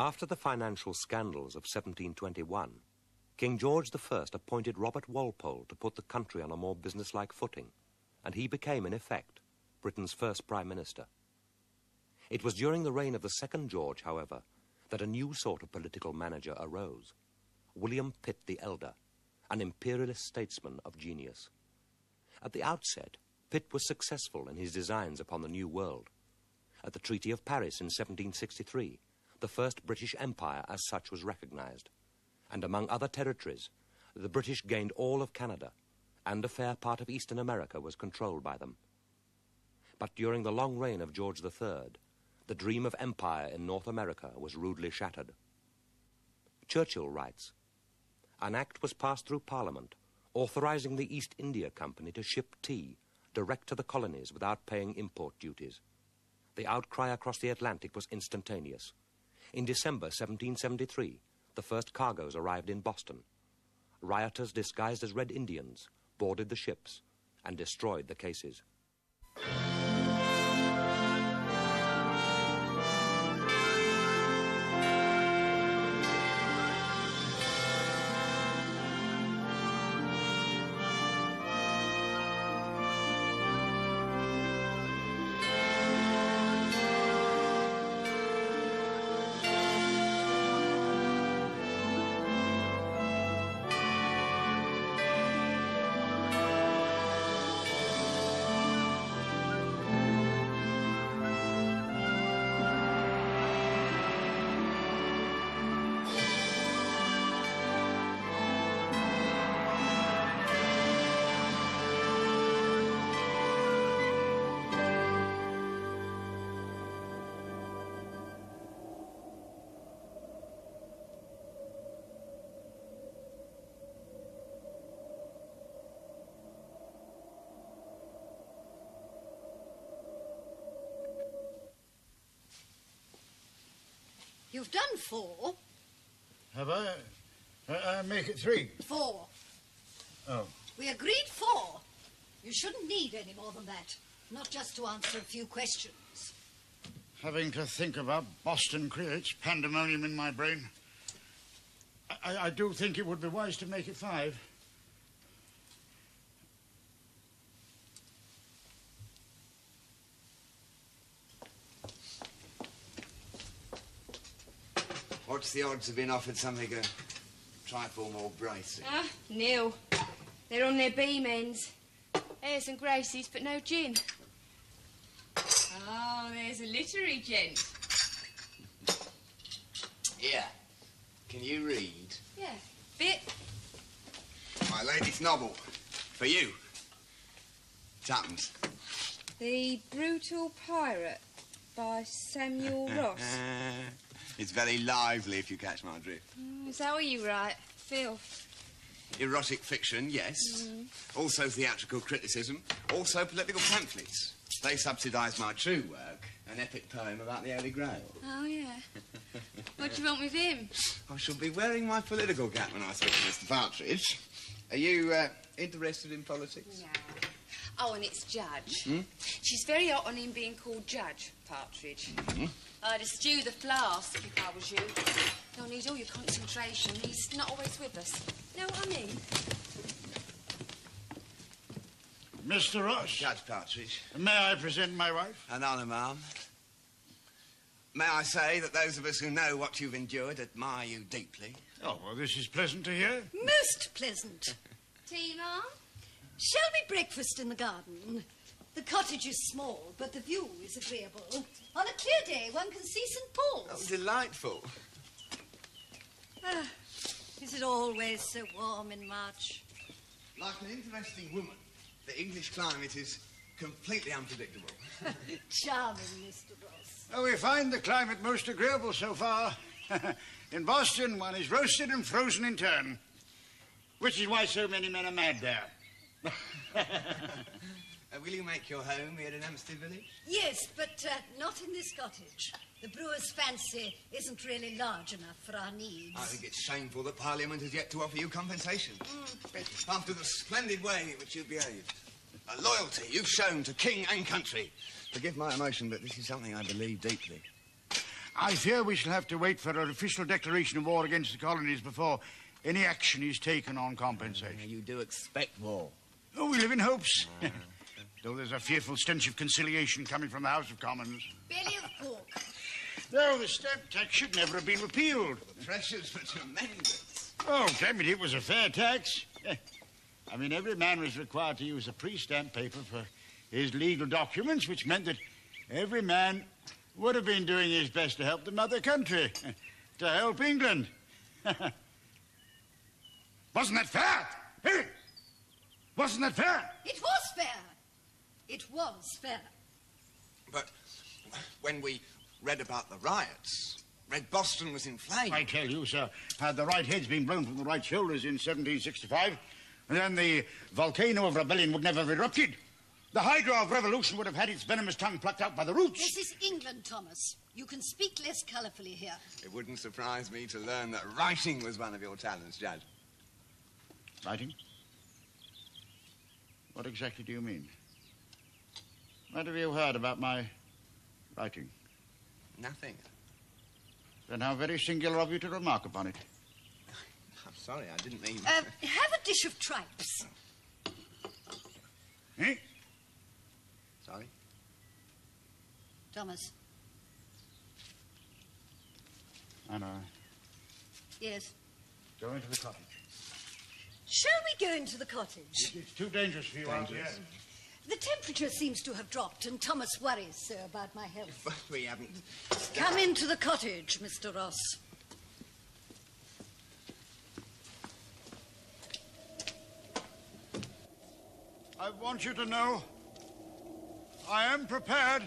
After the financial scandals of 1721, King George I appointed Robert Walpole to put the country on a more businesslike footing, and he became, in effect, Britain's first Prime Minister. It was during the reign of the second George, however, that a new sort of political manager arose William Pitt the Elder, an imperialist statesman of genius. At the outset, Pitt was successful in his designs upon the New World. At the Treaty of Paris in 1763, the first British Empire as such was recognized, and among other territories, the British gained all of Canada, and a fair part of Eastern America was controlled by them. But during the long reign of George III, the dream of empire in North America was rudely shattered. Churchill writes, An act was passed through Parliament authorizing the East India Company to ship tea direct to the colonies without paying import duties. The outcry across the Atlantic was instantaneous. In December 1773, the first cargoes arrived in Boston. Rioters disguised as Red Indians boarded the ships and destroyed the cases. You've done four. Have I? I, I make it three. Four. Oh. We agreed four. You shouldn't need any more than that. Not just to answer a few questions. Having to think about Boston creates pandemonium in my brain. I, I do think it would be wise to make it five. What's the odds of being offered something a trifle more bracing? Ah, nil. They're on their beam ends. Airs and graces, but no gin. Oh, there's a literary gent. Here. Can you read? Yeah, bit. My latest novel. For you. Tuppence. The Brutal Pirate by Samuel Ross. It's very lively, if you catch my drift. Mm, Is that what you write? Phil? Erotic fiction, yes. Also theatrical criticism. Also political pamphlets. They subsidise my true work, an epic poem about the Holy Grail. Oh, yeah. what do you want with him? I shall be wearing my political cap when I speak to Mr. Partridge. Are you uh, interested in politics? No. Oh, and it's Judge. Hmm? She's very hot on him being called Judge, Partridge. I'd mm-hmm. eschew uh, the flask if I was you. You'll need all your concentration. He's not always with us. You Know what I mean? Mr. Ross, Judge Partridge. may I present my wife? An honour, ma'am. May I say that those of us who know what you've endured admire you deeply. Oh, well, this is pleasant to hear. Most pleasant. Tea, Mum? Shall we breakfast in the garden? The cottage is small, but the view is agreeable. On a clear day, one can see St. Oh, Paul's. delightful. Ah, is it always so warm in March? Like an interesting woman, the English climate is completely unpredictable. Charming, Mr. Ross. Oh, we find the climate most agreeable so far. in Boston, one is roasted and frozen in turn, which is why so many men are mad there. Uh, will you make your home here in Hampstead Village? Yes, but uh, not in this cottage. The brewer's fancy isn't really large enough for our needs. I think it's shameful that Parliament has yet to offer you compensation. After the splendid way in which you've behaved. the loyalty you've shown to king and country. Forgive my emotion, but this is something I believe deeply. I fear we shall have to wait for an official declaration of war against the colonies before any action is taken on compensation. You do expect war. Oh, we live in hopes. Though there's a fearful stench of conciliation coming from the House of Commons. Belly of pork. No, the stamp tax should never have been repealed. The pressures were tremendous. Oh, damn it, it was a fair tax. I mean, every man was required to use a pre-stamp paper for his legal documents, which meant that every man would have been doing his best to help the mother country, to help England. Wasn't that fair? Wasn't that fair? It was fair. It was fair. But when we read about the riots, read Boston was in flames. I tell you, sir, had the right heads been blown from the right shoulders in 1765, then the volcano of rebellion would never have erupted. The hydra of revolution would have had its venomous tongue plucked out by the roots. This is England, Thomas. You can speak less colourfully here. It wouldn't surprise me to learn that writing was one of your talents, Judge. Writing? What exactly do you mean? What have you heard about my writing? Nothing. Then how very singular of you to remark upon it. I'm sorry, I didn't mean. Uh, have a dish of tripes. Eh? Sorry. Thomas. Anna, Yes. go into the cottage. Shall we go into the cottage? It's too dangerous for you out here. The temperature seems to have dropped, and Thomas worries, sir, about my health. But we haven't. Come into the cottage, Mr. Ross. I want you to know I am prepared.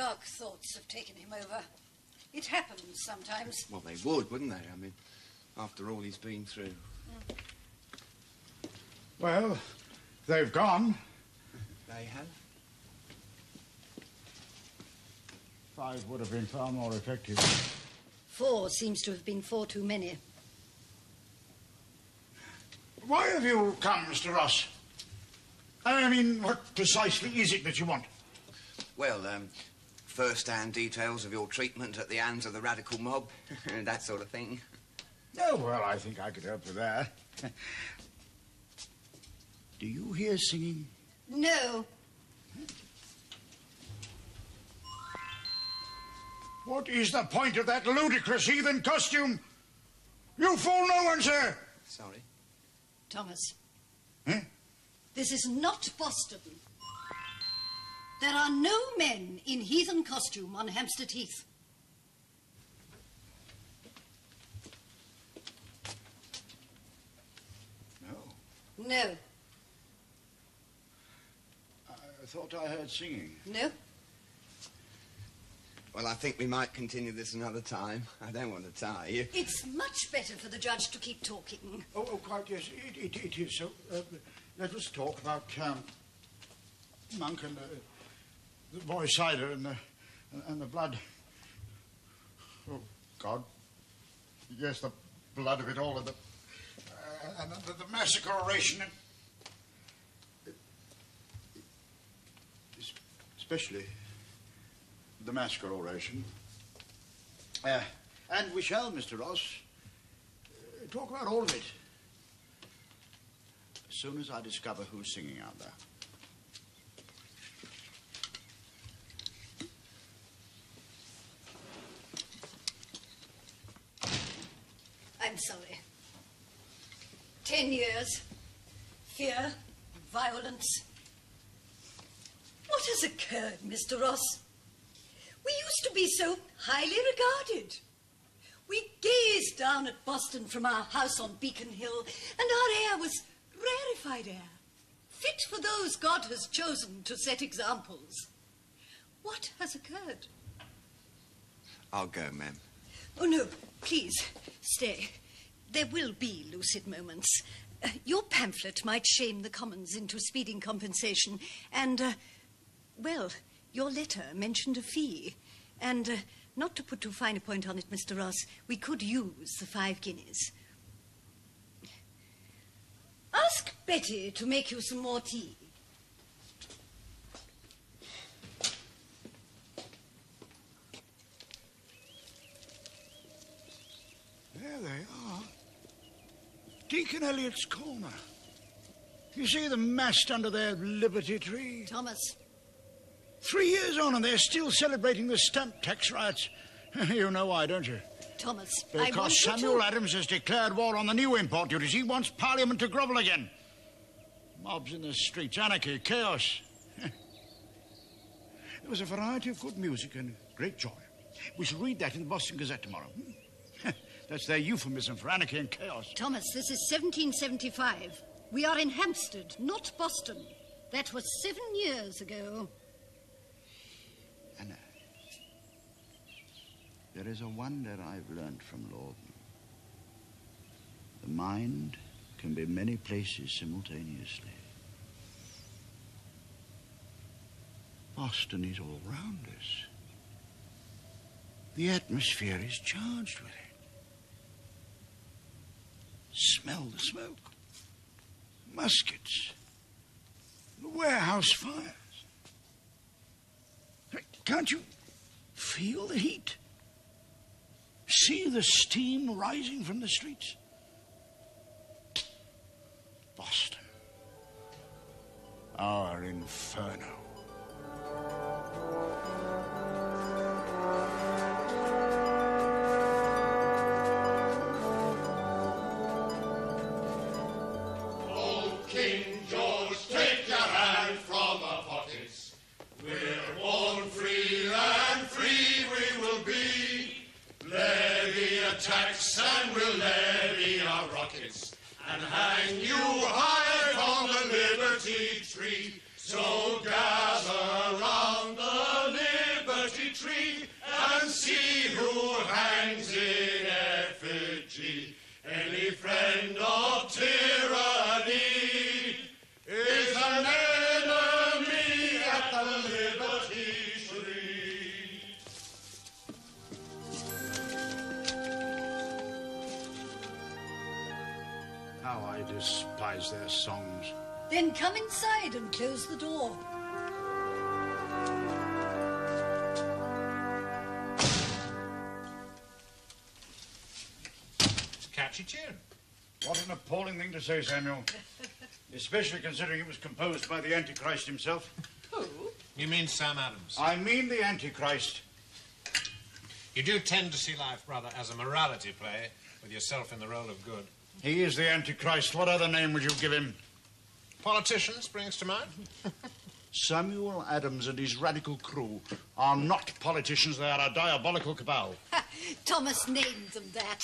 Dark thoughts have taken him over. It happens sometimes. Well, they would, wouldn't they? I mean, after all he's been through. Well, they've gone. They have? Five would have been far more effective. Four seems to have been four too many. Why have you come, Mr. Ross? I mean, what precisely is it that you want? Well, um, first-hand details of your treatment at the hands of the radical mob, and that sort of thing. Oh, well, I think I could help with that. Do you hear singing? No. What is the point of that ludicrous heathen costume? You fool no one, sir! Sorry. Thomas, Eh? this is not Boston. There are no men in heathen costume on Hampstead Heath. No. No. I thought I heard singing. No? Well, I think we might continue this another time. I don't want to tire you. It's much better for the judge to keep talking. Oh, oh quite yes, it, it, it is. So uh, let us talk about um, Monk and uh, the boy Seider and the, and the blood. Oh, God. Yes, the blood of it all and the, uh, and the, the massacre oration. And, especially the massacre oration. Uh, and we shall, Mr. Ross, uh, talk about all of it as soon as I discover who's singing out there. I'm. Ten years. Fear. Violence. What has occurred, Mr. Ross? We used to be so highly regarded. We gazed down at Boston from our house on Beacon Hill, and our air was rarefied air, fit for those God has chosen to set examples. What has occurred? I'll go, ma'am. Oh, no, please, stay. There will be lucid moments. Uh, your pamphlet might shame the Commons into speeding compensation, and, uh, well, your letter mentioned a fee. And, uh, not to put too fine a point on it, Mr. Ross, we could use the five guineas. Ask Betty to make you some more tea. There they are. Deacon Elliot's corner. You see the mast under their liberty tree? Thomas, Three years on and they're still celebrating the stamp tax riots. you know why, don't you? Thomas, Because Samuel to... Adams has declared war on the new import duties. He wants Parliament to grovel again. Mobs in the streets, anarchy, chaos. there was a variety of good music and great joy. We shall read that in the Boston Gazette tomorrow. Hmm. That's their euphemism for anarchy and chaos. Thomas, this is 1775. We are in Hampstead, not Boston. That was seven years ago. Anna, there is a wonder I've learnt from laudanum. The mind can be many places simultaneously. Boston is all round us. The atmosphere is charged with it. Smell the smoke. Muskets. The warehouse fires. Can't you feel the heat? See the steam rising from the streets? Boston. Our inferno. What an appalling thing to say, Samuel. Especially considering it was composed by the Antichrist himself. Who? You mean Sam Adams? I mean the Antichrist. You do tend to see life, brother, as a morality play, with yourself in the role of good. He is the Antichrist. What other name would you give him? Politician springs to mind. Samuel Adams and his radical crew are not politicians. They are a diabolical cabal. Thomas named them that.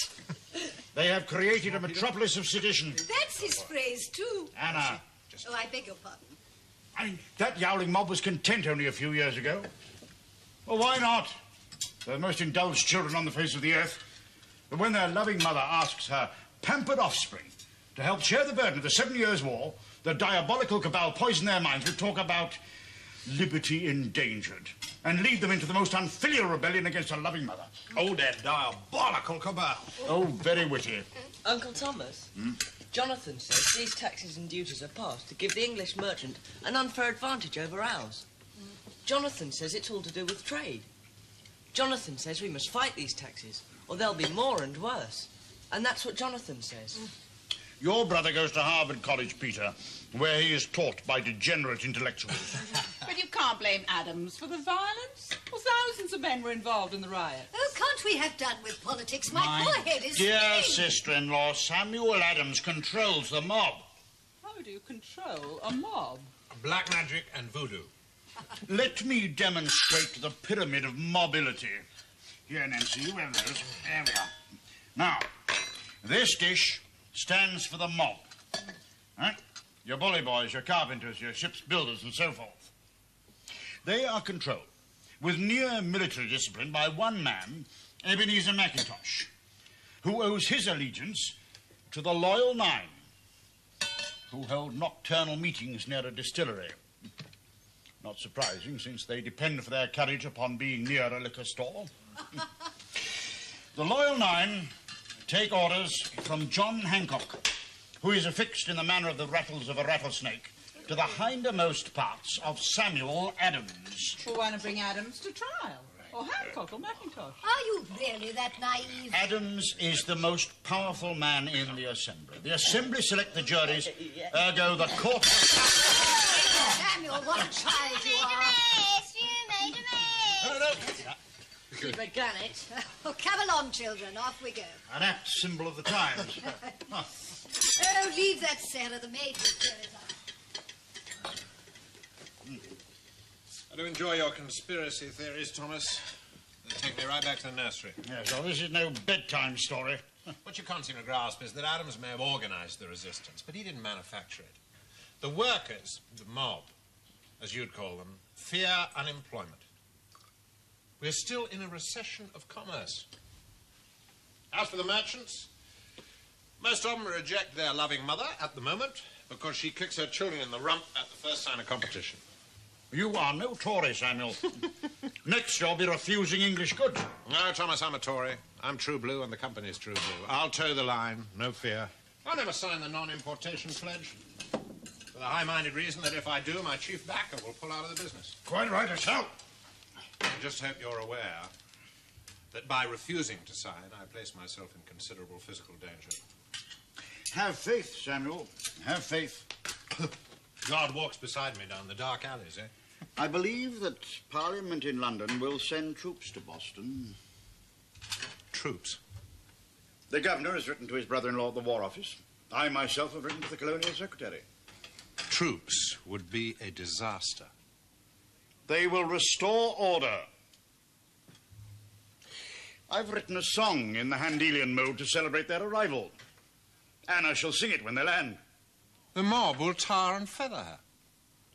They have created a metropolis of sedition. That's his phrase, too. Anna, Oh, I beg your pardon. I mean, that yowling mob was content only a few years ago. Well, why not? They're the most indulged children on the face of the earth. But when their loving mother asks her pampered offspring to help share the burden of the Seven Years' War, the diabolical cabal poison their minds with talk about liberty endangered and lead them into the most unfilial rebellion against a loving mother. Oh, that diabolical cabal. Oh, very witty. Uncle Thomas, hmm? Jonathan says these taxes and duties are passed to give the English merchant an unfair advantage over ours. Jonathan says it's all to do with trade. Jonathan says we must fight these taxes, or there'll be more and worse. And that's what Jonathan says. Your brother goes to Harvard College, Peter, where he is taught by degenerate intellectuals. But you can't blame Adams for the violence. Well, thousands of men were involved in the riot. Oh, can't we have done with politics? My, forehead is dear spinning. sister-in-law, Samuel Adams controls the mob. How do you control a mob? Black magic and voodoo. Let me demonstrate the pyramid of mobility. Here, Nancy, you have those. There we are. Now, this dish stands for the mob. Right? Your bully boys, your carpenters, your ship's builders, and so forth. They are controlled with near military discipline by one man, Ebenezer Mackintosh, who owes his allegiance to the Loyal Nine, who hold nocturnal meetings near a distillery. Not surprising, since they depend for their courage upon being near a liquor store. the Loyal Nine take orders from John Hancock, who is affixed in the manner of the rattles of a rattlesnake to the hindermost parts of Samuel Adams. We want to bring Adams to trial. Or Hancock or Mackintosh. Are you really that naive? Adams is the most powerful man in the Assembly. The Assembly select the juries, ergo the court. Samuel, what a child you are. Keep a gunnet. Oh, come along, children. Off we go. An apt symbol of the times. Oh, leave that, Sarah. The maid will clear it up. I do enjoy your conspiracy theories, Thomas. They take me right back to the nursery. yes, well, this is no bedtime story. What you can't seem to grasp is that Adams may have organized the resistance, but he didn't manufacture it. The workers, the mob, as you'd call them, fear unemployment. We're still in a recession of commerce. As for the merchants, most of them reject their loving mother at the moment because she kicks her children in the rump at the first sign of competition. You are no Tory, Samuel. Next you'll be refusing English goods. No, Thomas, I'm a Tory. I'm true blue, and the company's true blue. I'll toe the line, no fear. I'll never sign the non-importation pledge. For the high-minded reason that if I do, my chief backer will pull out of the business. Quite right yourself. I just hope you're aware that by refusing to sign, I place myself in considerable physical danger. Have faith, Samuel. Have faith. God walks beside me down the dark alleys, eh? I believe that Parliament in London will send troops to Boston. Troops. The governor has written to his brother-in-law at the War Office. I myself have written to the Colonial Secretary. Troops would be a disaster. They will restore order. I've written a song in the Handelian mode to celebrate their arrival. Anna shall sing it when they land. The mob will tar and feather her.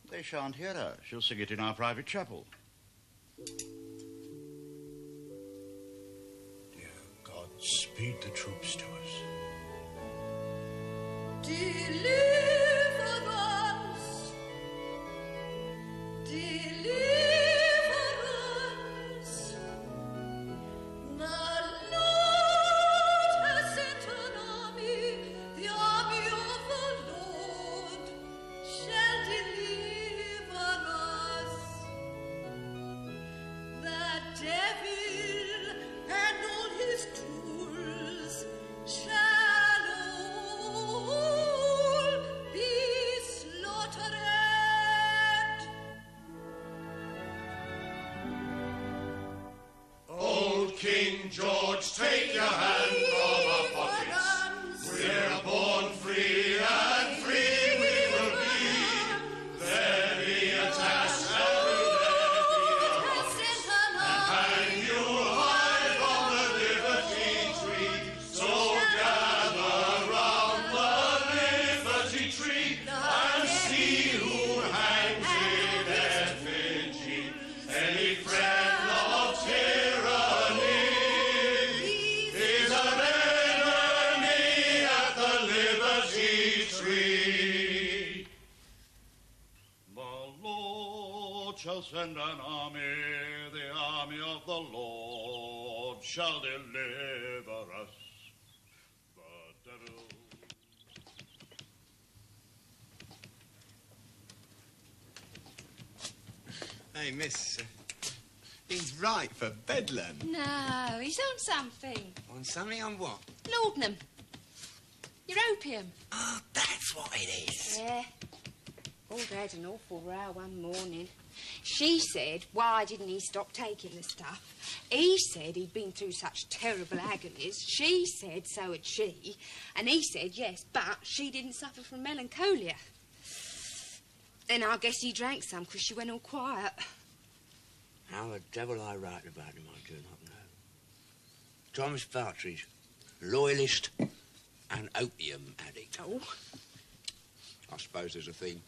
They shan't hear her. She'll sing it in our private chapel. Dear God, speed the troops to us. Deliver Deliver Hey, miss. uh, He's right for Bedlam. No, he's on something. On something on what? Laudanum. Your opium. Oh, that's what it is. Yeah. Paul had an awful row one morning. She said, why didn't he stop taking the stuff? He said he'd been through such terrible agonies. She said so had she. And he said yes, but she didn't suffer from melancholia. Then I guess he drank some because she went all quiet. How the devil I write about him, I do not know. Thomas Partridge, loyalist and opium addict. Oh, I suppose there's a thing.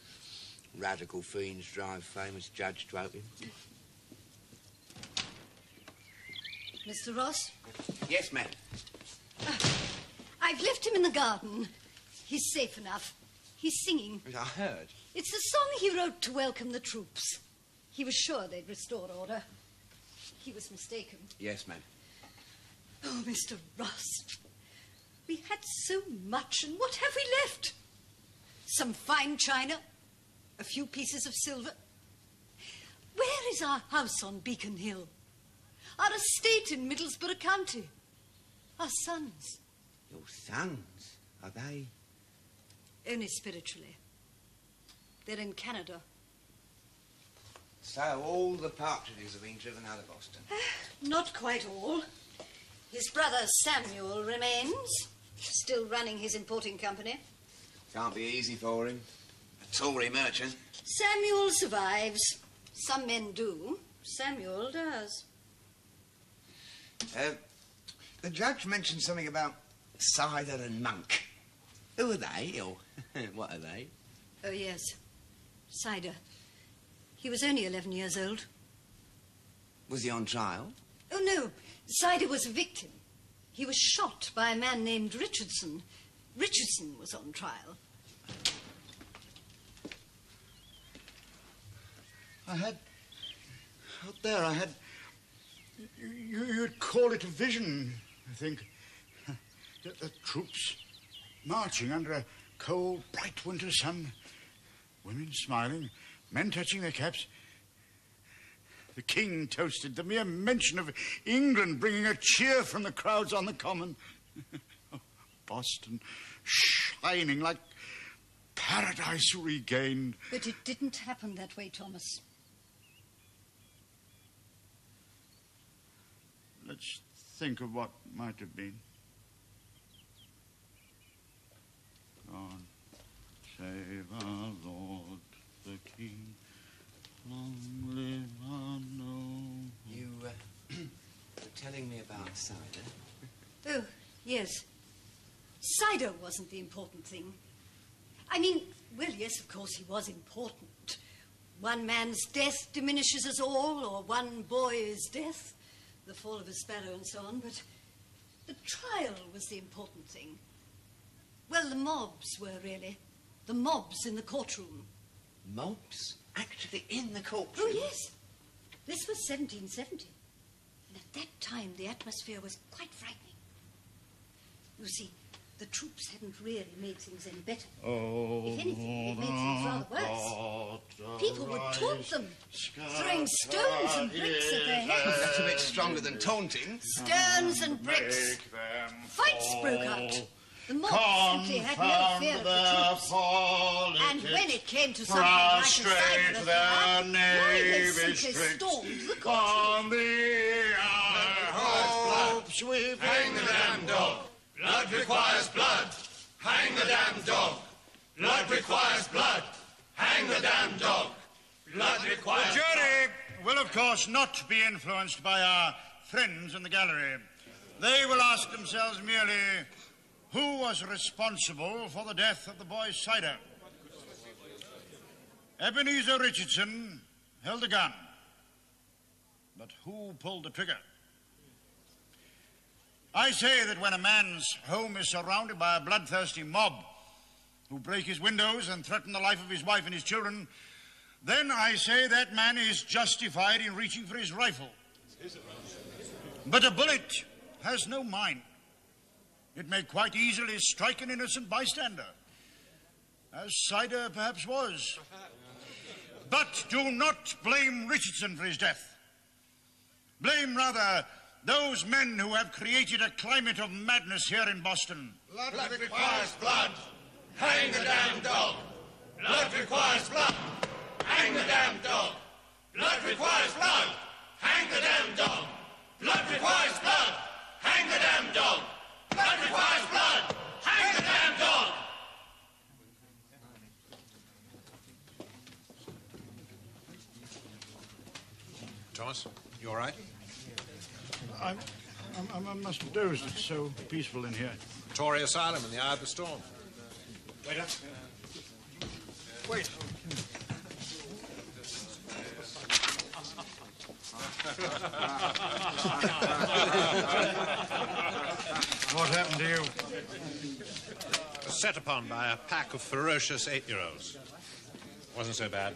Radical fiends drive famous judge to opium. Mr. Ross, Yes, ma'am. Ah, I've left him in the garden. He's safe enough. He's singing. I heard. It's the song he wrote to welcome the troops. He was sure they'd restore order. He was mistaken. Yes, ma'am. Oh, Mr. Ross, we had So much, and what have we left? Some fine china, a few pieces of silver. Where is our house on Beacon Hill? Our estate in Middlesbrough County? Our sons? Your sons, are they? Only spiritually. They're in Canada. So all the partridges have been driven out of Boston. Not quite all. His brother Samuel remains, still running his importing company. Can't be easy for him. A Tory merchant. Samuel survives. Some men do. Samuel does. Uh, the judge mentioned something about Seider and monk. Who are they, or what are they? Oh, yes. Seider. He was only 11 years old. Was he on trial? Oh, no. Seider was a victim. He was shot by a man named Richardson. Richardson was on trial. I had. Out there, I had. You, you'd call it a vision, I think. The, the troops marching under a cold, bright winter sun. Women smiling, men touching their caps. The king toasted, the mere mention of England bringing a cheer from the crowds on the common. Oh, Boston shining like paradise regained. But it didn't happen that way, Thomas. Let's think of what might have been. God save our Lord the King. Long live our noble. You uh, were telling me about Seider. Oh, yes. Seider wasn't the important thing. I mean, well, yes, of course, he was important. One man's death diminishes us all, or one boy's death, the fall of a sparrow, and so on, but the trial was the important thing. Well, the mobs were really. The mobs in the courtroom. Mobs? Actually in the courtroom? Oh, yes. This was 1770. And at that time, the atmosphere was quite frightening. You see, the troops hadn't really made things any better. Oh, If anything, it made things rather worse. People would taunt them, throwing stones and bricks at their heads. That's a bit stronger than taunting. Stones and bricks. Fights broke out. The mob simply had no fear of the troops. And when it came to something like a Seider Prostrate affair, their why, they simply stormed the courtroom. on the hopes we've Hang the damn dog. Blood requires blood. Hang the damn dog. Blood requires blood. Hang the damn dog. Blood The requires jury will, of course, not be influenced by our friends in the gallery. They will ask themselves merely who was responsible for the death of the boy Seider. Ebenezer Richardson held a gun. But who pulled the trigger? I say that when a man's home is surrounded by a bloodthirsty mob who break his windows and threaten the life of his wife and his children, then I say that man is justified in reaching for his rifle. But a bullet has no mind. It may quite easily strike an innocent bystander, as Seider perhaps was. But do not blame Richardson for his death. Blame rather those men who have created a climate of madness here in Boston. blood. Blood requires blood. Hang the damn dog. Blood requires blood. Hang the damn dog. Blood requires blood. Hang the damn dog. Blood requires blood. Hang the damn dog. Blood requires blood. Hang the damn dog. Thomas, you all right? I'm, I'm, I must have dozed. It's so peaceful in here. Tory Asylum in the eye of the storm. Waiter. Wait. what happened to you? Set upon by a pack of ferocious eight-year-olds. Wasn't so bad.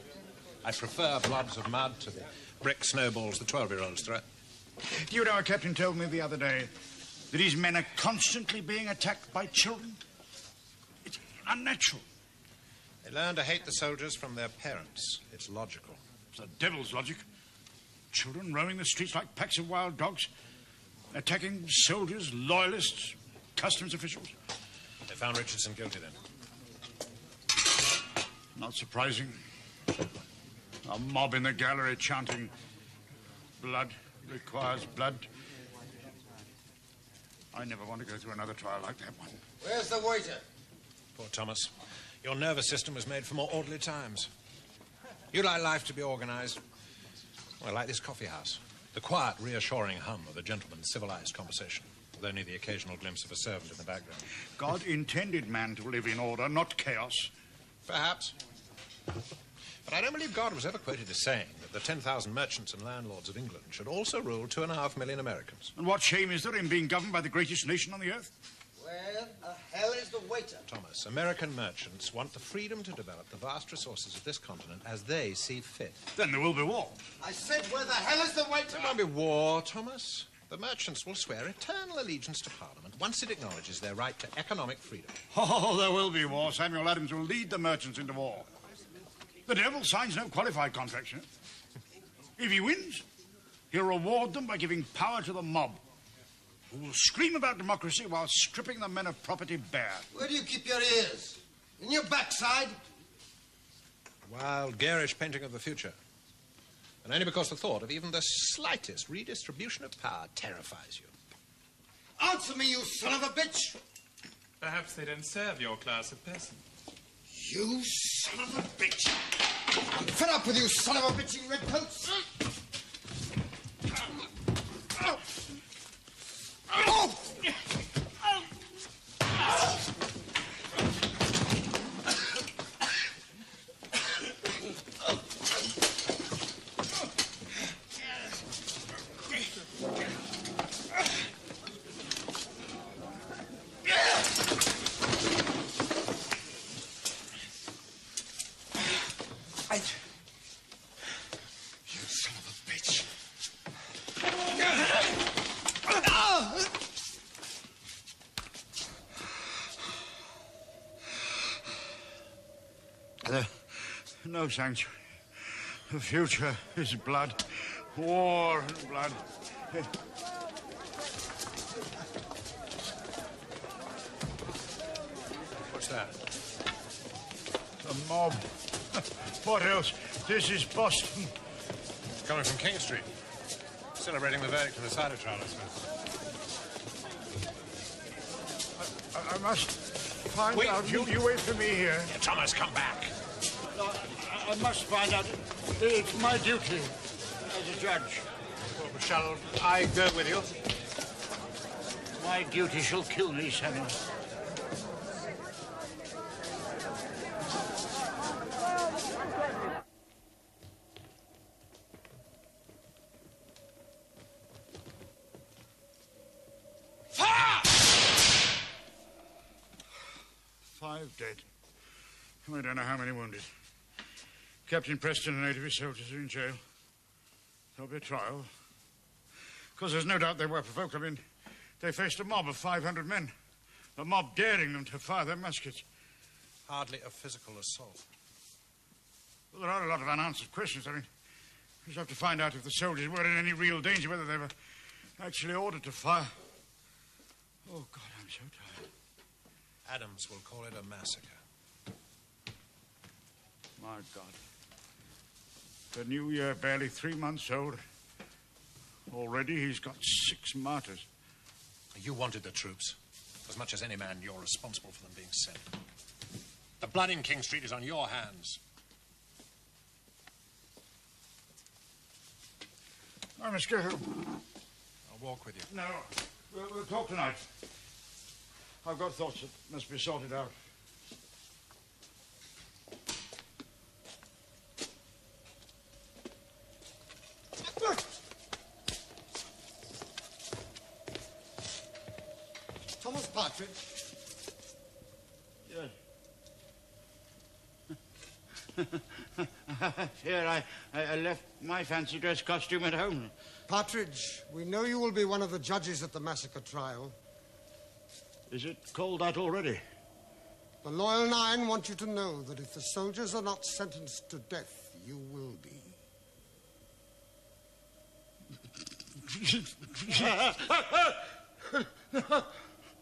I prefer blobs of mud to the brick snowballs the twelve-year-olds throw. You know, our captain told me the other day that his men are constantly being attacked by children? It's unnatural. They learn to hate the soldiers from their parents. It's logical. It's the devil's logic. Children roaming the streets like packs of wild dogs, attacking soldiers, loyalists, customs officials. They found Richardson guilty then. Not surprising. A mob in the gallery chanting, blood requires blood. I never want to go through another trial like that one. Where's the waiter? Poor Thomas. Your nervous system was made for more orderly times. You like life to be organized. Well, like this coffee house. The quiet, reassuring hum of a gentleman's civilized conversation, with only the occasional glimpse of a servant in the background. God intended man to live in order, not chaos. Perhaps. But I don't believe God was ever quoted as saying that the 10,000 merchants and landlords of England should also rule two and a half million Americans. And what shame is there in being governed by the greatest nation on the earth? Where the hell is the waiter? Thomas, American merchants want the freedom to develop the vast resources of this continent as they see fit. Then there will be war. I said, where the hell is the waiter? There won't be war, Thomas. The merchants will swear eternal allegiance to Parliament once it acknowledges their right to economic freedom. Oh, there will be war. Samuel Adams will lead the merchants into war. The devil signs no qualified contracts. You know? If he wins, he'll reward them by giving power to the mob, who will scream about democracy while stripping the men of property bare. Where do you keep your ears? In your backside? Wild, garish painting of the future. And only because the thought of even the slightest redistribution of power terrifies you. Answer me, you son of a bitch! Perhaps they don't serve your class of person. You son of a bitch! I'm fed up with you son of a bitch in redcoats! No sanctuary. The future is blood. War and blood. What's that? The mob. What else? This is Boston. Coming from King Street. Celebrating the verdict in the Seider trial, I suppose. I, I must find Wait, out. You, you- you wait for me here. Thomas, come back. I must find out. It's my duty as a judge. Well, shall I go with you? My duty shall kill me, Samuel. Five dead. We don't know how many wounded. Captain Preston and eight of his soldiers are in jail. There'll be a trial. Because there's no doubt they were provoked. I mean, they faced a mob of 500 men. The mob daring them to fire their muskets. Hardly a physical assault. Well, there are a lot of unanswered questions. I mean, we just have to find out if the soldiers were in any real danger, whether they were actually ordered to fire. Oh, God, I'm so tired. Adams will call it a massacre. My God. The new year barely three months old. Already he's got six martyrs. You wanted the troops. As much as any man, you're responsible for them being sent. The blood in King Street is on your hands. I must go home. I'll walk with you. No, we'll, we'll talk tonight. I've got thoughts that must be sorted out. Partridge. Yes. Here, I, I, I left my fancy dress costume at home. Partridge, we know you will be one of the judges at the massacre trial. Is it called that already? The Loyal Nine want you to know that if the soldiers are not sentenced to death, you will be.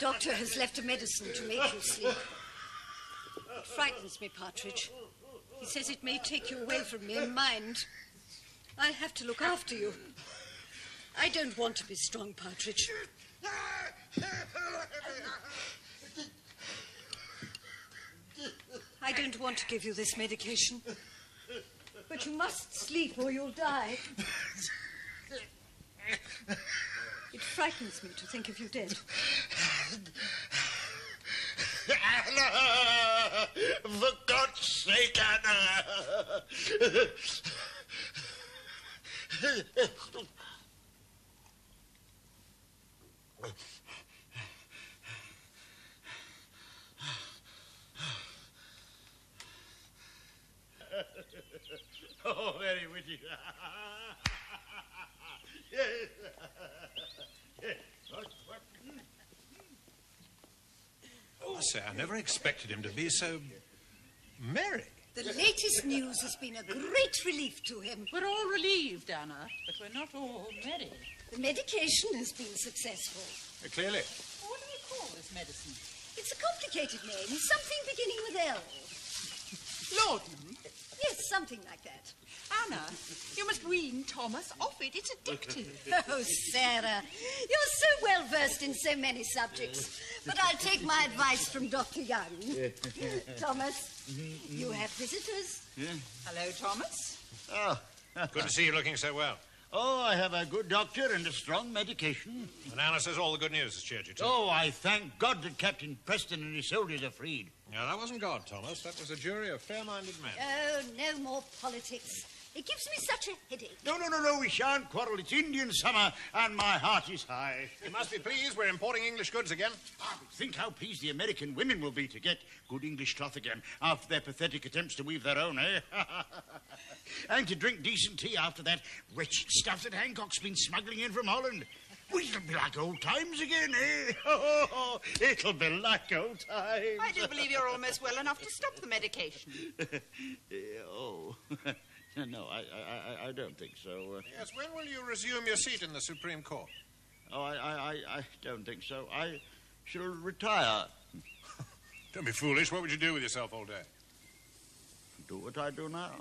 doctor has left a medicine to make you sleep. It frightens me, Partridge. He says it may take you away from me and mind. I'll have to look after you. I don't want to be strong, Partridge. I don't want to give you this medication. But you must sleep or you'll die. It frightens me to think of you dead. Anna! For God's sake, Anna! oh, very witty. yes. What, what? I say, I never expected him to be so merry. The latest news has been a great relief to him. We're all relieved, Anna, but we're not all merry. The medication has been successful. Uh, clearly. What do you call this medicine? It's a complicated name, It's something beginning with L. Laudanum? Yes, something like that. Anna, you must wean Thomas off it. It's addictive. Oh, Sarah, you're so well versed in so many subjects. But I'll take my advice from Dr. Young. Thomas, mm-hmm. you have visitors. Hello, Thomas. Oh. Good to see you looking so well. Oh, I have a good doctor and a strong medication. And Anna says all the good news has cheered you too. Oh, I thank God that Captain Preston and his soldiers are freed. No, that wasn't God, Thomas. That was a jury of fair-minded men. Oh, no more politics. It gives me such a headache. No, no, no, no, we shan't quarrel. It's Indian summer and my heart is high. You must be pleased we're importing English goods again. Ah, but think how pleased the American women will be to get good English cloth again after their pathetic attempts to weave their own, eh? and to drink decent tea after that wretched stuff that Hancock's been smuggling in from Holland. Well, it'll be like old times again, eh? Oh, it'll be like old times. I do believe you're almost well enough to stop the medication. oh. no, I, I, I- I don't think so. Uh, Yes, when will you resume your seat in the Supreme Court? oh, I, I, I, I don't think so. I shall retire. Don't be foolish. What would you do with yourself all day? Do what I do now.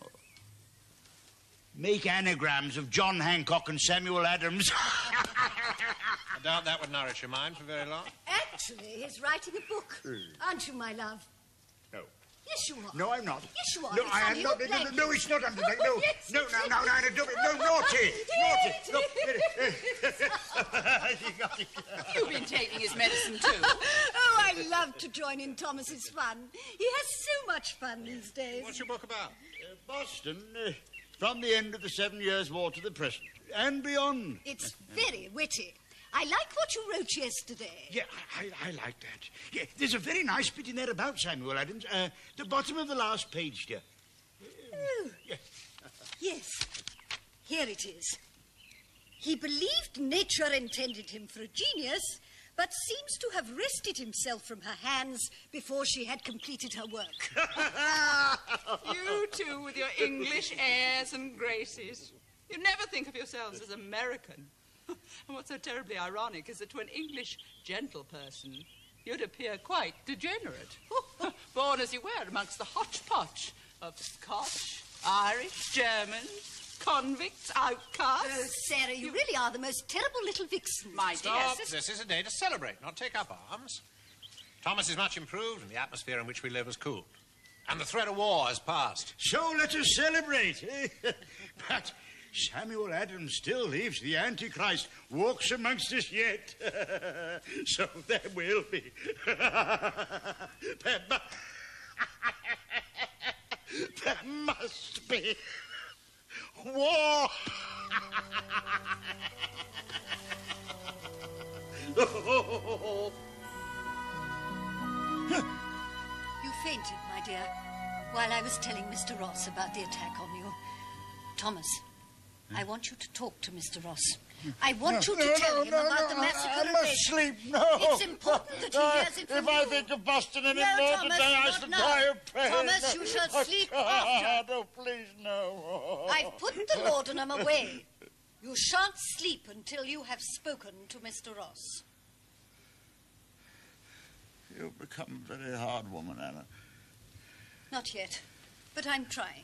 Make anagrams of John Hancock and Samuel Adams. I doubt that would nourish your mind for very long. Actually, he's writing a book. Aren't you, my love? No. Yes, you are. No, I'm not. Yes, you are. No, It's I am not. No, no, no, it's not under that. No, yes, no, it no, is. no, no, no, no, naughty, naughty. You've been taking his medicine too. Oh, I love to join in Thomas's fun. He has so much fun these days. What's your book about? Uh, Boston, uh, from the end of the Seven Years' War to the present, and beyond. It's very witty. I like what you wrote yesterday. Yeah, I, I, like that. Yeah, there's a very nice bit in there about Samuel Adams. Uh, the bottom of the last page, dear. Oh. Yes. Here it is. He believed nature intended him for a genius, but seems to have wrested himself from her hands before she had completed her work. You two with your English airs and graces. You never think of yourselves as American. And what's so terribly ironic is that to an English gentle person, you'd appear quite degenerate. Born as you were amongst the hodgepodge of Scotch, Irish, German, convicts, outcasts. Oh, Sarah, you really are the most terrible little vixen. My Stop. dear sister. This is a day to celebrate, not take up arms. Thomas is much improved, and the atmosphere in which we live has cooled. And the threat of war has passed. So let us celebrate. eh? but Samuel Adams still leaves the Antichrist, walks amongst us yet. so there will be. there, mu- there must be war. You fainted, my dear, while I was telling Mr. Ross about the attack on you. Thomas, I want you to talk to Mr. Ross. I want No, you to no, tell no, him about the massacre I of must sleep, no. It's important that he Uh, hears it from if I you. think of Boston any more Thomas, today, I shall now. die of pain. Thomas, you shall Oh, sleep God, after. Oh, please, no. I've put the laudanum away. You shan't sleep until you have spoken to Mr. Ross. You've become a very hard woman, Anna. Not yet, but I'm trying.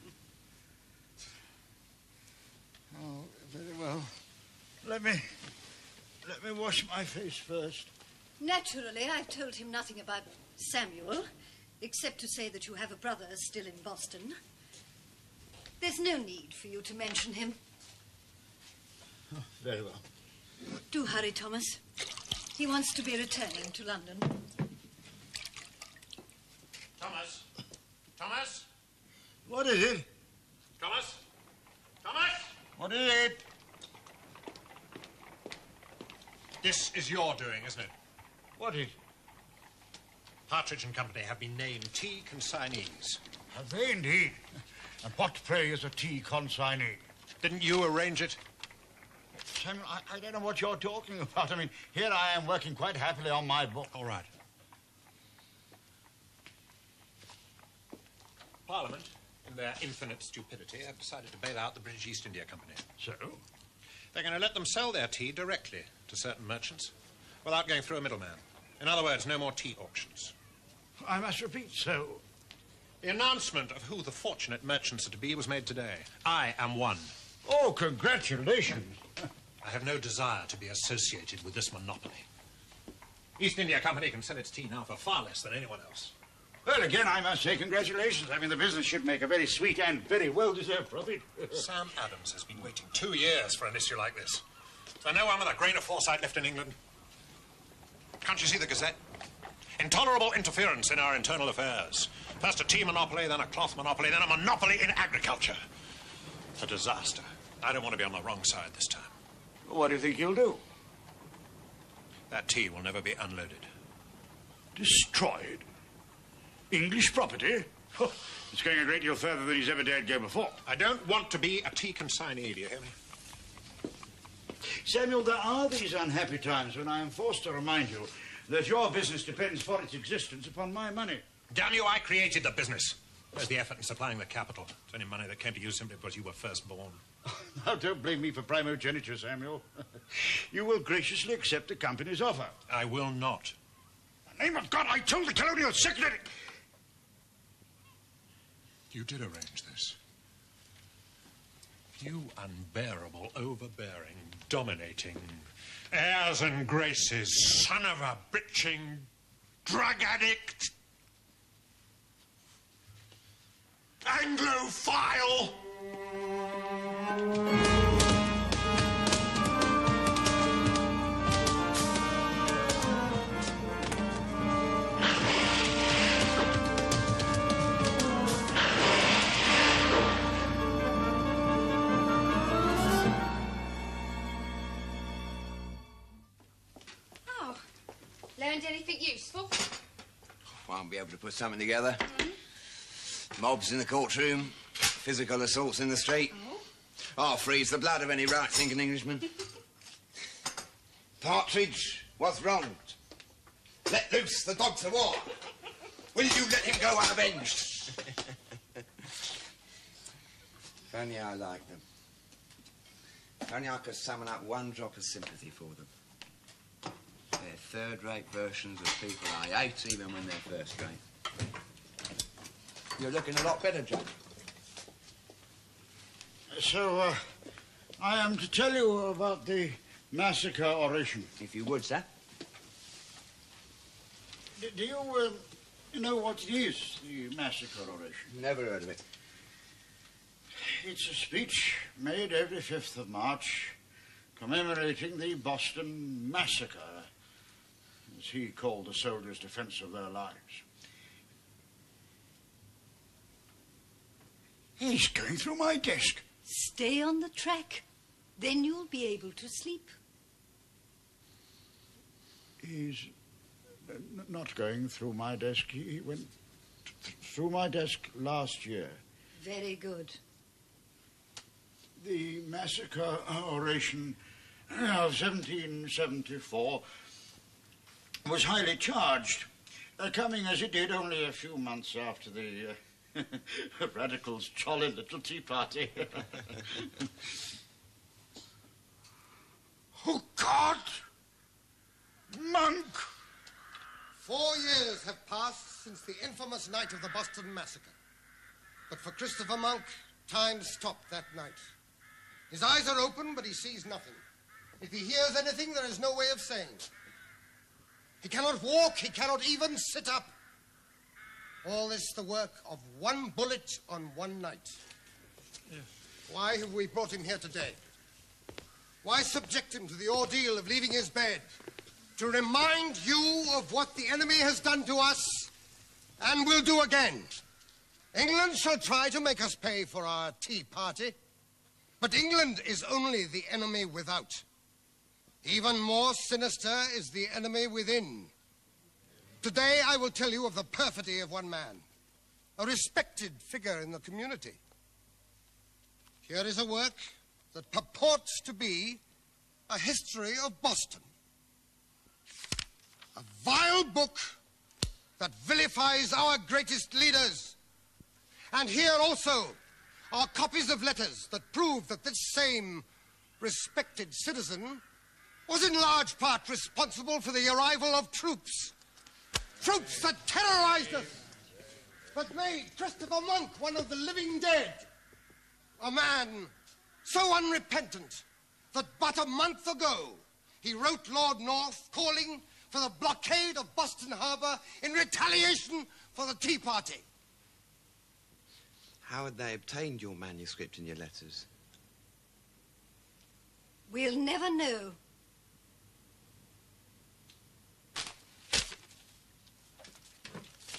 Oh, very well. Let me let me wash my face first. Naturally, I've told him nothing about Samuel, except to say that you have a brother still in Boston. There's no need for you to mention him. Oh, very well. Do hurry, Thomas. He wants to be returning to London. Thomas? Thomas? What is it? Thomas? Thomas? What is it? This is your doing, isn't it? What is? Partridge and Company have been named tea consignees. Have they indeed? And what, pray, is a tea consignee? Didn't you arrange it? Samuel, I, I don't know what you're talking about. I mean, here I am working quite happily on my book. All right. Parliament, in their infinite stupidity, have decided to bail out the British East India Company. So? They're going to let them sell their tea directly to certain merchants without going through a middleman. In other words, no more tea auctions. I must repeat, so. The announcement of who the fortunate merchants are to be was made today. I am one. Oh, congratulations. I have no desire to be associated with this monopoly. East India Company can sell its tea now for far less than anyone else. Well, again, I must say congratulations. I mean, the business should make a very sweet and very well-deserved profit. Sam Adams has been waiting two years for an issue like this. There's no one with a grain of foresight left in England. Can't you see the Gazette? Intolerable interference in our internal affairs. First a tea monopoly, then a cloth monopoly, then a monopoly in agriculture. A disaster. I don't want to be on the wrong side this time. What do you think you'll do? That tea will never be unloaded. Destroyed? English property? Oh, it's going a great deal further than he's ever dared go before. I don't want to be a tea consignee, do you hear me? Samuel, there are these unhappy times when I am forced to remind you that your business depends for its existence upon my money. Damn you, I created the business. Where's the effort in supplying the capital? It's only money that came to you simply because you were first born. Now, don't blame me for primogeniture, Samuel. you will graciously accept the company's offer. I will not. In the name of God, I told the colonial secretary. You did arrange this. You unbearable, overbearing, dominating, airs and graces, son of a bitching drug addict, Anglophile! Won't be able to put something together. Mobs in the courtroom, physical assaults in the street. I'll freeze the blood of any right-thinking Englishman. Partridge was wronged. Let loose the dogs of war. Will you let him go unavenged? if only I liked them. Only I could summon up one drop of sympathy for them. Third-rate versions of people I hate even when they're first-rate. You're looking a lot better, John. So, uh, I am to tell you about the massacre oration. If you would, sir. D- Do you um, know what it is, the massacre oration? Never heard of it. It's a speech made every 5th of March commemorating the Boston Massacre, as he called the soldiers' defense of their lives. He's going through my desk. Stay on the track. Then you'll be able to sleep. He's uh, not going through my desk. He he went through my desk last year. Very good. The massacre oration of 1774 was highly charged, uh, coming as it did only a few months after the uh, radicals' jolly little tea party. oh, God! Monk! Four years have passed since the infamous night of the Boston Massacre. But for Christopher Monk, time stopped that night. His eyes are open, but he sees nothing. If he hears anything, there is no way of saying. He cannot walk, he cannot even sit up. All this the work of one bullet on one night. Why have we brought him here today? Why subject him to the ordeal of leaving his bed? To remind you of what the enemy has done to us and will do again. England shall try to make us pay for our tea party, but England is only the enemy without. Even more sinister is the enemy within. Today I will tell you of the perfidy of one man, a respected figure in the community. Here is a work that purports to be a history of Boston. A vile book that vilifies our greatest leaders. And here also are copies of letters that prove that this same respected citizen was in large part responsible for the arrival of troops. Troops that terrorized us, that made Christopher Monk one of the living dead. A man so unrepentant that but a month ago he wrote Lord North calling for the blockade of Boston Harbor in retaliation for the Tea Party. How had they obtained your manuscript and your letters? We'll never know.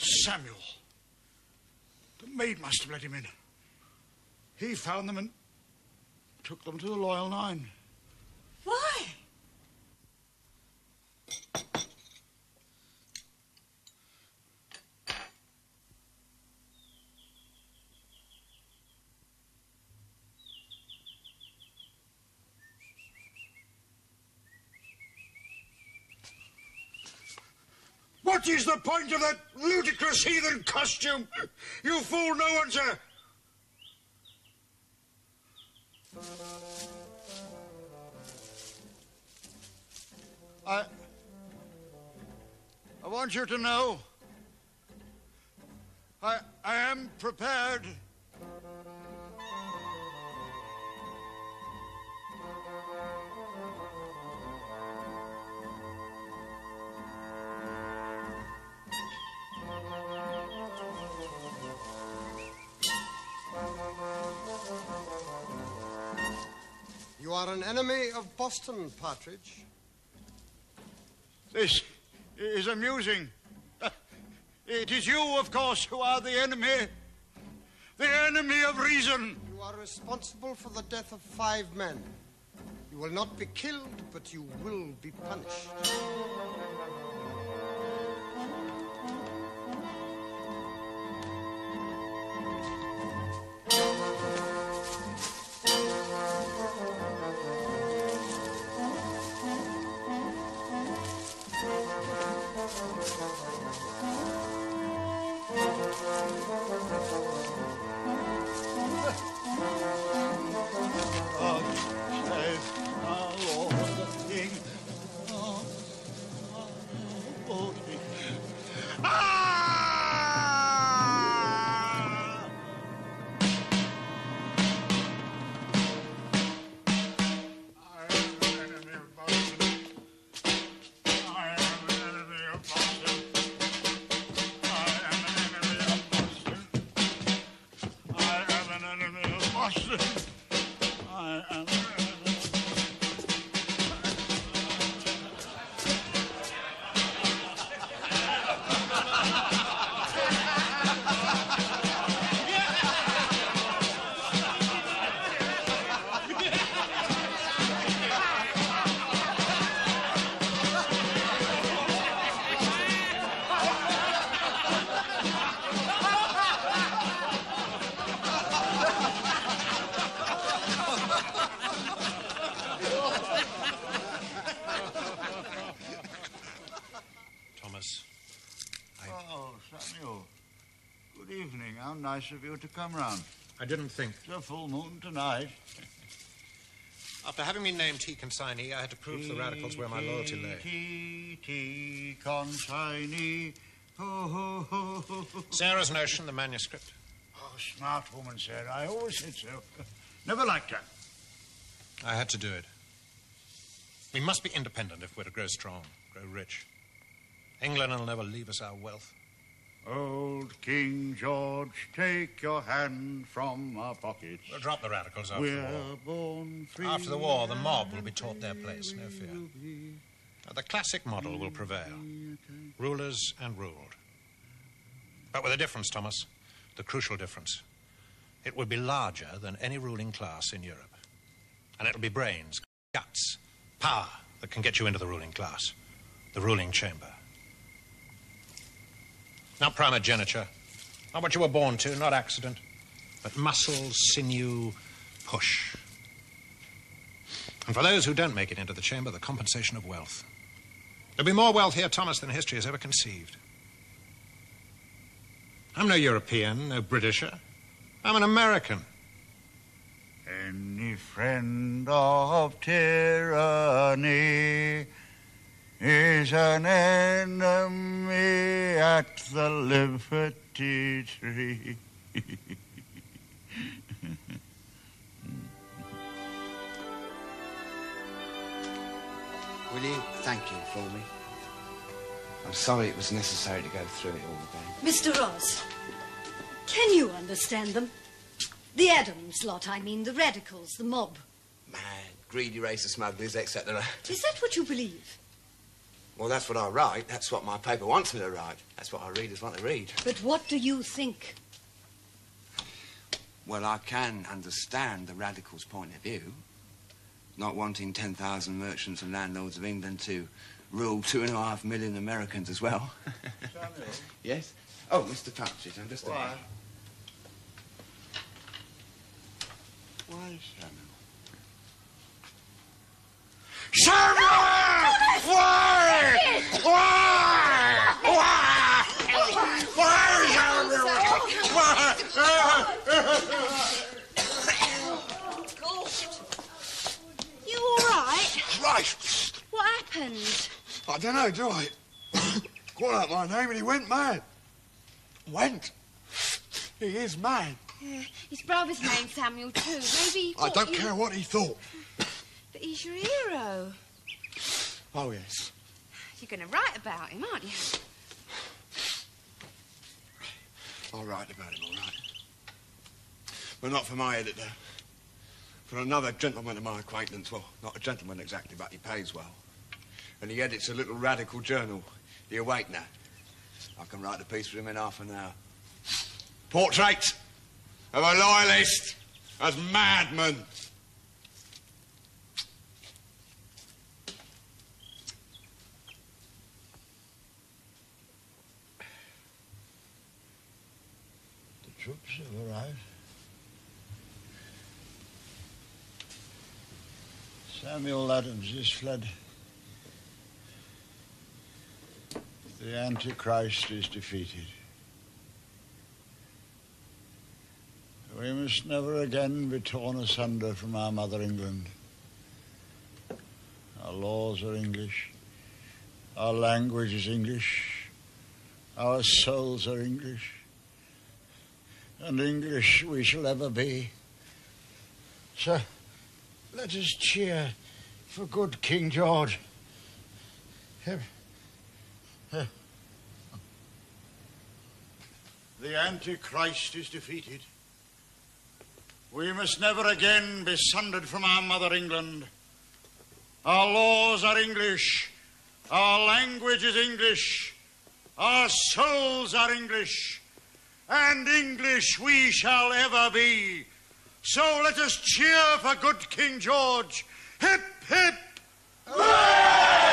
Samuel. The maid must have let him in. He found them and took them to the Loyal Nine. Why? What is the point of that ludicrous heathen costume? You fool no one, sir. I. I want you to know. I. I am prepared. Boston, Partridge. This is amusing. Uh, it is you, of course, who are the enemy. The enemy of reason. You are responsible for the death of five men. You will not be killed, but you will be punished. Of you to come round. I didn't think. It's a full moon tonight. After having been named tea. consignee, I had to prove to the radicals where my loyalty lay. tea, tea, consignee. Ho, ho, ho, ho, ho. Sarah's notion, the manuscript. Oh, smart woman, Sarah. I always said so. Never liked her. I had to do it. We must be independent if we're to grow strong, grow rich. England will never leave us our wealth. Old King George, take your hand from our pockets. We'll drop the radicals after We're the war. born free. After the war, the mob will be taught their place, no fear. The classic model will prevail rulers and ruled. But with a difference, Thomas, the crucial difference. It will be larger than any ruling class in Europe. And it'll be brains, guts, power that can get you into the ruling class, the ruling chamber. Not primogeniture, not what you were born to, not accident, but muscle, sinew, push. And for those who don't make it into the chamber, the compensation of wealth. There'll be more wealth here, Thomas, than history has ever conceived. I'm no European, no Britisher. I'm an American. Any friend of tyranny is an enemy at the liberty tree. Will you thank him for me? I'm sorry it was necessary to go through it all again. Mr. Ross, can you understand them? The Adams lot, I mean, the radicals, the mob. Mad, greedy race of smugglers, etc. Is that what you believe? Well, that's what I write. That's what my paper wants me to write. That's what our readers want to read. But what do you think? Well, I can understand the radicals' point of view. Not wanting 10,000 merchants and landlords of England to rule two and a half million Americans as well. Samuel? yes? Oh, Mr. Partridge, I'm just Why? Why, Samuel? Samuel! Why? Why? Why? Why, You all right? Right. What happened? I don't know, do I? Called out my name and he went mad. Went? He is mad. Yeah, his brother's named Samuel too. Maybe he I don't you- care what he thought. But he's your hero. Oh, yes. You're going to write about him, aren't you? I'll write about him, all right. But not for my editor. For another gentleman of my acquaintance. Well, not a gentleman exactly, but he pays well. And he edits a little radical journal, The Awakener. I can write a piece for him in half an hour. Portrait of a loyalist as madman. The troops have arrived. Samuel Adams is fled. The Antichrist is defeated. We must never again be torn asunder from our mother England. Our laws are English. Our language is English. Our souls are English. And English we shall ever be. So let us cheer for good King George. The Antichrist is defeated. We must never again be sundered from our mother England. Our laws are English. Our language is English. Our souls are English. And English we shall ever be. So let us cheer for good King George. Hip, hip. Hooray!